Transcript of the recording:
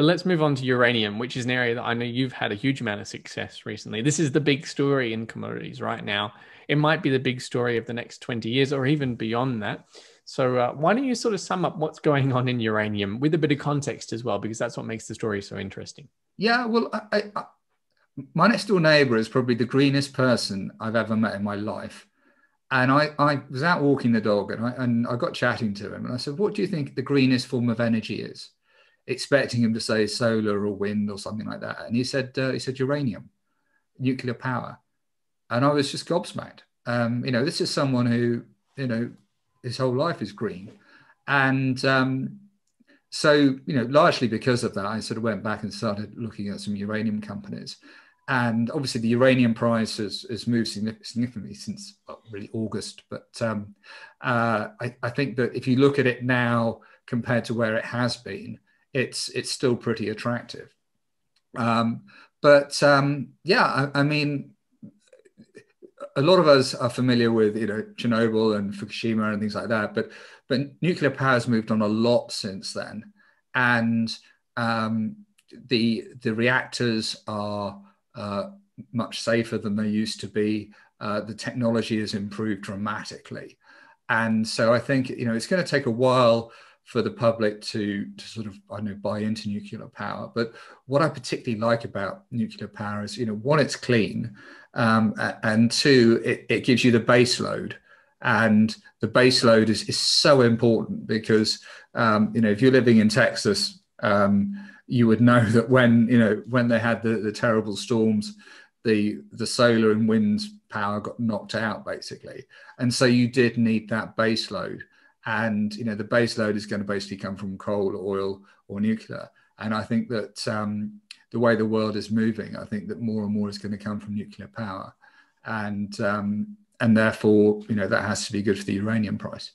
But let's move on to uranium, which is an area that I know you've had a huge amount of success recently. This is the big story in commodities right now. It might be the big story of the next 20 years or even beyond that. So, uh, why don't you sort of sum up what's going on in uranium with a bit of context as well, because that's what makes the story so interesting. Yeah, well, I, I, my next door neighbor is probably the greenest person I've ever met in my life. And I, I was out walking the dog and I, and I got chatting to him and I said, What do you think the greenest form of energy is? Expecting him to say solar or wind or something like that. And he said, uh, he said uranium, nuclear power. And I was just gobsmacked. Um, you know, this is someone who, you know, his whole life is green. And um, so, you know, largely because of that, I sort of went back and started looking at some uranium companies. And obviously, the uranium price has, has moved significantly since well, really August. But um, uh, I, I, think that if you look at it now compared to where it has been, it's it's still pretty attractive. Um, but um, yeah, I, I mean, a lot of us are familiar with you know Chernobyl and Fukushima and things like that, but but nuclear power has moved on a lot since then, and um, the the reactors are uh, much safer than they used to be. Uh, the technology has improved dramatically, and so I think you know it's going to take a while for the public to, to sort of I know buy into nuclear power. But what I particularly like about nuclear power is you know one it's clean um, and two, it, it, gives you the base load. And the base load is, is so important because, um, you know, if you're living in Texas, um, you would know that when, you know, when they had the, the terrible storms, the, the solar and wind power got knocked out basically. And so you did need that base load. And, you know, the base load is going to basically come from coal, oil, or nuclear. And I think that, um, the way the world is moving, I think that more and more is going to come from nuclear power, and um, and therefore, you know, that has to be good for the uranium price.